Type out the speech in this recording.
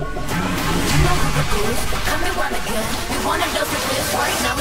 I'm one again. You wanna dose with this right now?